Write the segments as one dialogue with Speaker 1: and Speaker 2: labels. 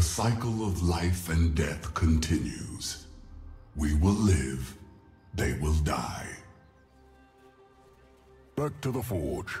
Speaker 1: The cycle of life and death continues. We will live, they will die.
Speaker 2: Back to the forge.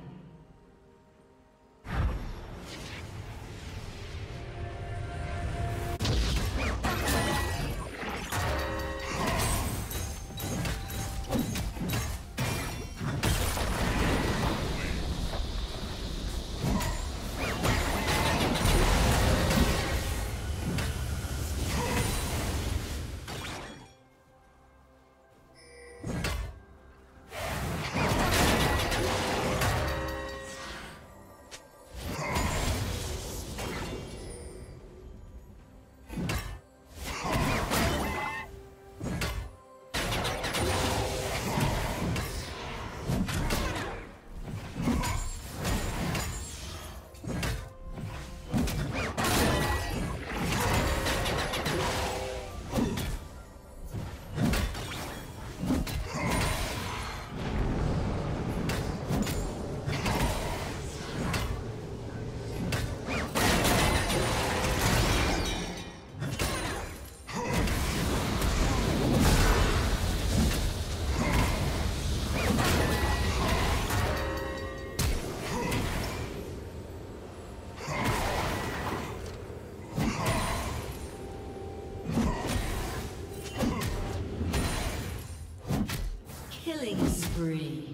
Speaker 2: Spree.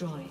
Speaker 2: Been